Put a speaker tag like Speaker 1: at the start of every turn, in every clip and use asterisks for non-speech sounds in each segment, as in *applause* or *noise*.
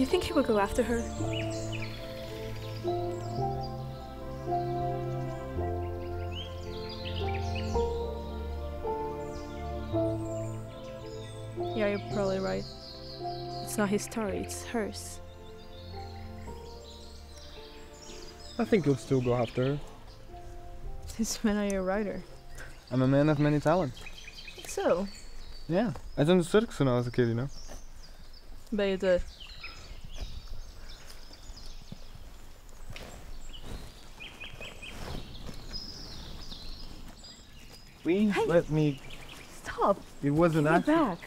Speaker 1: Do you think he will go after her? Yeah, you're probably right. It's not his story, it's hers.
Speaker 2: I think he'll still go after her.
Speaker 1: Since when are you a writer?
Speaker 2: I'm a man of many talents.
Speaker 1: So,
Speaker 2: Yeah. I done circus when I was a kid, you know.
Speaker 1: but you
Speaker 2: Please
Speaker 1: Hey.
Speaker 2: let me.
Speaker 1: Stop!
Speaker 2: It wasn't actually.
Speaker 1: back!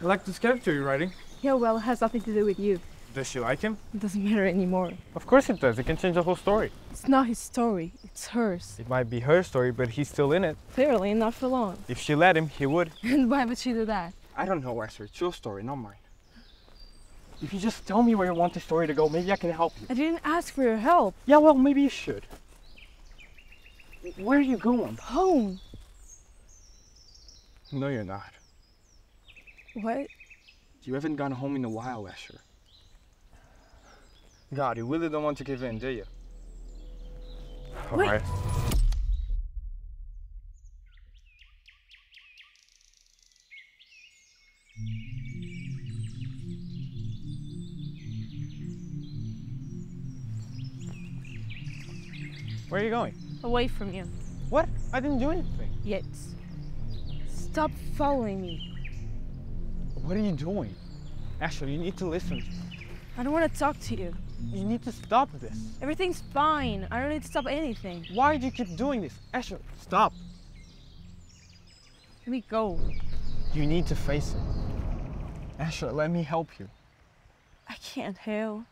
Speaker 2: I like this character you're writing.
Speaker 1: Yeah, well, it has nothing to do with you.
Speaker 2: Does she like him?
Speaker 1: It doesn't matter anymore.
Speaker 2: Of course it does. It can change the whole story.
Speaker 1: It's not his story, it's hers.
Speaker 2: It might be her story, but he's still in it.
Speaker 1: Clearly, not for long.
Speaker 2: If she let him, he would. *laughs*
Speaker 1: And why would she do that?
Speaker 2: I don't know, Asher. It's your story, not mine. If you just tell me where you want the story to go, maybe I can help you.
Speaker 1: I didn't ask for your help.
Speaker 2: Yeah, well, maybe you should. Where are you going?
Speaker 1: Home!
Speaker 2: No, you're not.
Speaker 1: What?
Speaker 2: You haven't gone home in a while, Asher. God, you really don't want to give in, do you?
Speaker 1: Wait.
Speaker 2: Alright. Where are you going?
Speaker 1: Away from you.
Speaker 2: What? I didn't do anything.
Speaker 1: Yet. Stop following me.
Speaker 2: What are you doing? Asher, you need to listen.
Speaker 1: I don't want to talk to you.
Speaker 2: You need to stop this.
Speaker 1: Everything's fine. I don't need to stop anything.
Speaker 2: Why do you keep doing this? Asher, stop.
Speaker 1: Let me go.
Speaker 2: You need to face it. Asher, let me help you.
Speaker 1: I can't, Hale.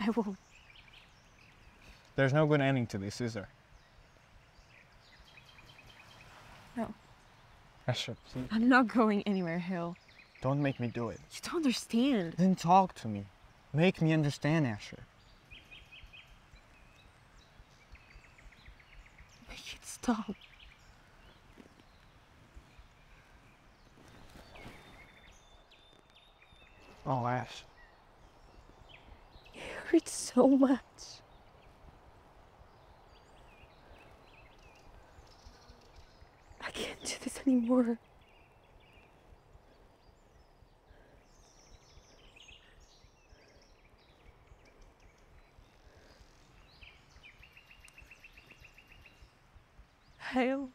Speaker 1: I will.
Speaker 2: There's no good ending to this, is there?
Speaker 1: No.
Speaker 2: Asher, please.
Speaker 1: I'm not going anywhere, Hale.
Speaker 2: Don't make me do it.
Speaker 1: You don't understand.
Speaker 2: Then talk to me. Make me understand, Asher.
Speaker 1: Make it stop.
Speaker 2: Oh, Ash.
Speaker 1: It hurts so much. can't do this anymore. Hale.